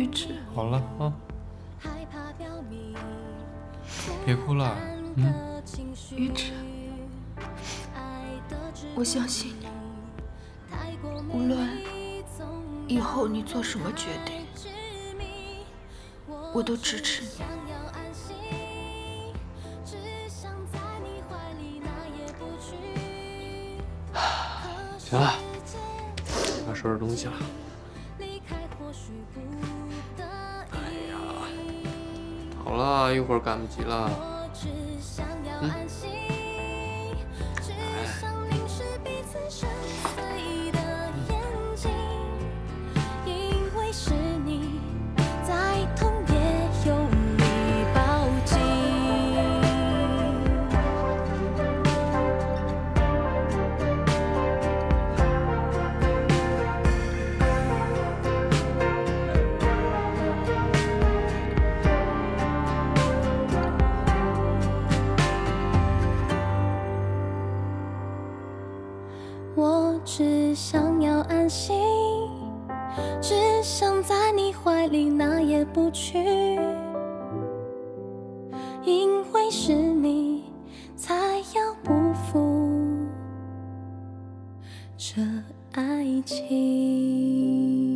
玉芝，好了啊，别哭了，嗯。玉芝，我相信你，无论以后你做什么决定，我都支持你。行了，要收拾东西了。哎呀，好了，一会儿赶不及了。嗯。我只想要安心，只想在你怀里，哪也不去，因为是你，才要不负这爱情。